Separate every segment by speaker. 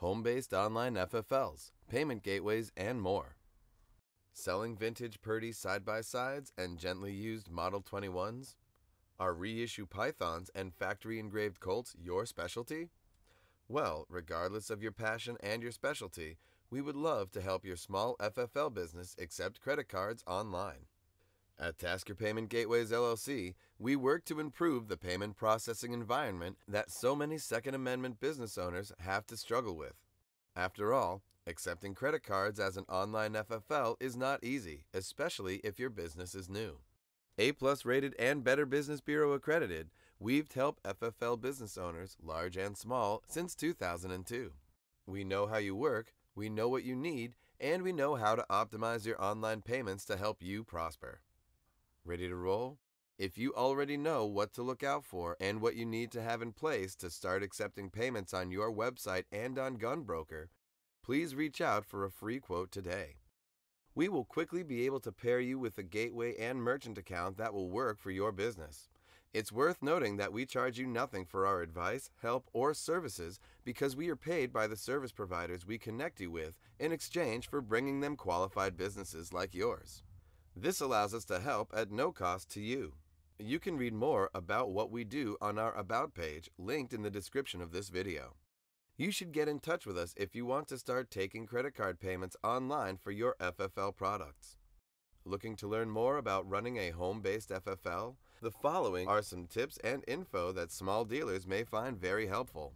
Speaker 1: home based online FFLs, payment gateways, and more. Selling vintage Purdey side by sides and gently used Model 21s? Are reissue Pythons and factory engraved Colts your specialty? Well, regardless of your passion and your specialty, we would love to help your small FFL business accept credit cards online. At Tasker Payment Gateways LLC, we work to improve the payment processing environment that so many Second Amendment business owners have to struggle with. After all, accepting credit cards as an online FFL is not easy, especially if your business is new. A plus rated and Better Business Bureau accredited, we've helped FFL business owners, large and small, since 2002. We know how you work, we know what you need, and we know how to optimize your online payments to help you prosper. Ready to roll? If you already know what to look out for and what you need to have in place to start accepting payments on your website and on Gunbroker, please reach out for a free quote today. We will quickly be able to pair you with a gateway and merchant account that will work for your business. It's worth noting that we charge you nothing for our advice, help, or services because we are paid by the service providers we connect you with in exchange for bringing them qualified businesses like yours. This allows us to help at no cost to you. You can read more about what we do on our About page linked in the description of this video. You should get in touch with us if you want to start taking credit card payments online for your FFL products. Looking to learn more about running a home based FFL? The following are some tips and info that small dealers may find very helpful.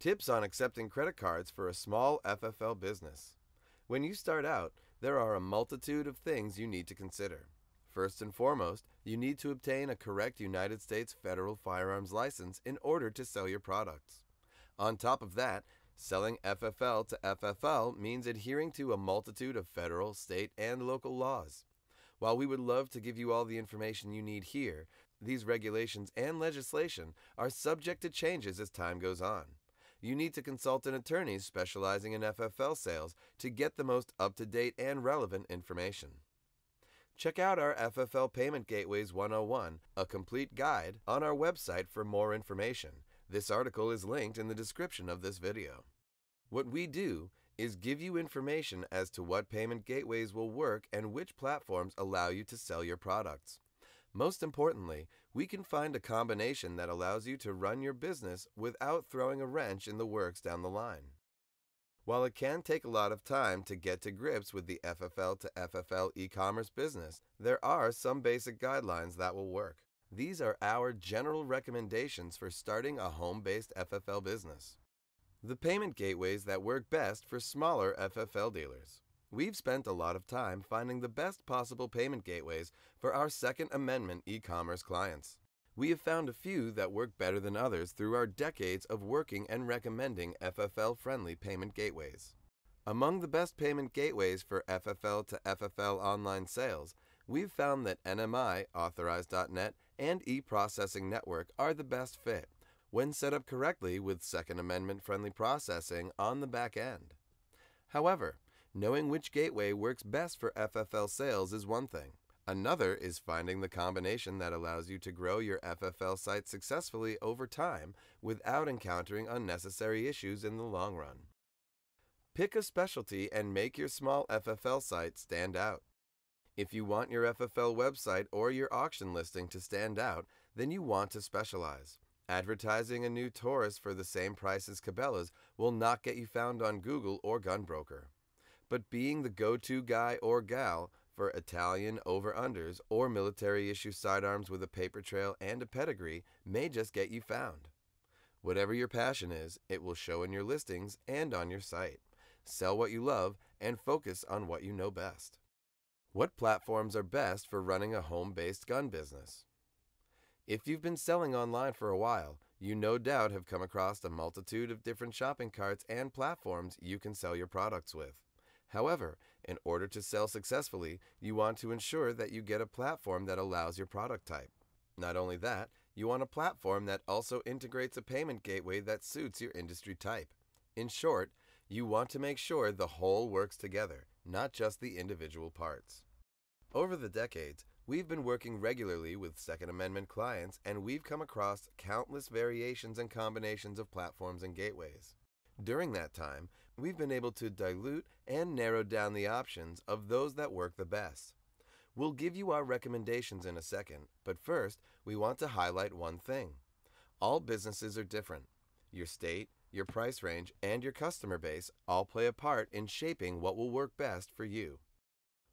Speaker 1: Tips on accepting credit cards for a small FFL business. When you start out, there are a multitude of things you need to consider. First and foremost, you need to obtain a correct United States federal firearms license in order to sell your products. On top of that, selling FFL to FFL means adhering to a multitude of federal, state, and local laws. While we would love to give you all the information you need here, these regulations and legislation are subject to changes as time goes on. You need to consult an attorney specializing in FFL sales to get the most up to date and relevant information. Check out our FFL Payment Gateways 101, a complete guide, on our website for more information. This article is linked in the description of this video. What we do is give you information as to what payment gateways will work and which platforms allow you to sell your products. Most importantly, we can find a combination that allows you to run your business without throwing a wrench in the works down the line. While it can take a lot of time to get to grips with the FFL to FFL e commerce business, there are some basic guidelines that will work. These are our general recommendations for starting a home based FFL business. The payment gateways that work best for smaller FFL dealers. We've spent a lot of time finding the best possible payment gateways for our Second Amendment e commerce clients. We have found a few that work better than others through our decades of working and recommending FFL friendly payment gateways. Among the best payment gateways for FFL to FFL online sales, we've found that NMI, Authorize.net, and eProcessing Network are the best fit when set up correctly with Second Amendment friendly processing on the back end. However, knowing which gateway works best for FFL sales is one thing. Another is finding the combination that allows you to grow your FFL site successfully over time without encountering unnecessary issues in the long run. Pick a specialty and make your small FFL site stand out. If you want your FFL website or your auction listing to stand out, then you want to specialize. Advertising a new Taurus for the same price as Cabela's will not get you found on Google or Gunbroker. But being the go to guy or gal for Italian over unders or military issue sidearms with a paper trail and a pedigree may just get you found. Whatever your passion is, it will show in your listings and on your site. Sell what you love and focus on what you know best. What platforms are best for running a home based gun business? If you've been selling online for a while, you no doubt have come across a multitude of different shopping carts and platforms you can sell your products with. However, in order to sell successfully, you want to ensure that you get a platform that allows your product type. Not only that, you want a platform that also integrates a payment gateway that suits your industry type. In short, you want to make sure the whole works together, not just the individual parts. Over the decades, we've been working regularly with Second Amendment clients and we've come across countless variations and combinations of platforms and gateways. During that time, we've been able to dilute and narrow down the options of those that work the best. We'll give you our recommendations in a second, but first, we want to highlight one thing. All businesses are different. Your state, your price range, and your customer base all play a part in shaping what will work best for you.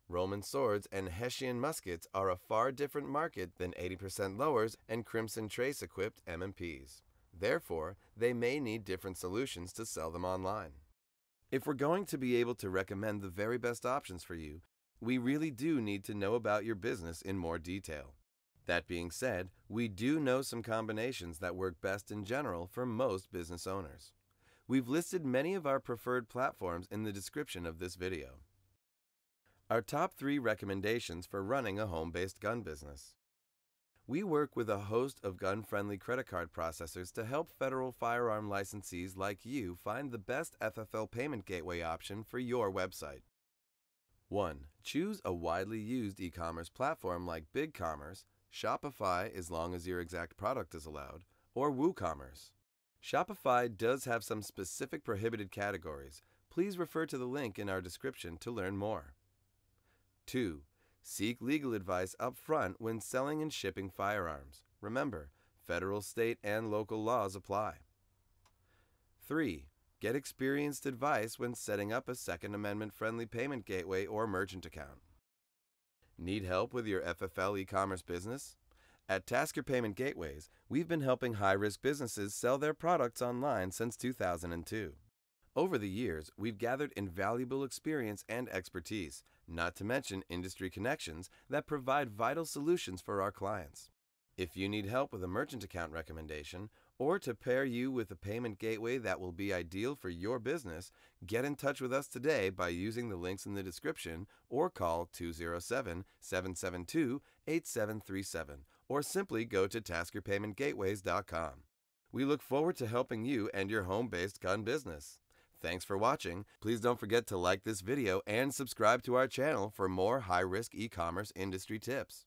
Speaker 1: Roman swords and Hessian muskets are a far different market than 80% lowers and Crimson Trace equipped M&Ps. Therefore, they may need different solutions to sell them online. If we're going to be able to recommend the very best options for you, we really do need to know about your business in more detail. That being said, we do know some combinations that work best in general for most business owners. We've listed many of our preferred platforms in the description of this video. Our top three recommendations for running a home-based gun business. We work with a host of gun-friendly credit card processors to help federal firearm licensees like you find the best FFL payment gateway option for your website. 1. Choose a widely used e-commerce platform like BigCommerce, Shopify as long as your exact product is allowed, or WooCommerce. Shopify does have some specific prohibited categories. Please refer to the link in our description to learn more. 2. Seek legal advice up front when selling and shipping firearms. Remember, federal, state, and local laws apply. 3. Get experienced advice when setting up a Second Amendment friendly payment gateway or merchant account. Need help with your FFL e commerce business? At Tasker Payment Gateways, we've been helping high risk businesses sell their products online since 2002. Over the years, we've gathered invaluable experience and expertise, not to mention industry connections that provide vital solutions for our clients. If you need help with a merchant account recommendation or to pair you with a payment gateway that will be ideal for your business, get in touch with us today by using the links in the description or call 207 772 8737 or simply go to taskerpaymentgateways.com. We look forward to helping you and your home based gun business. Thanks for watching. Please don't forget to like this video and subscribe to our channel for more high risk e commerce industry tips.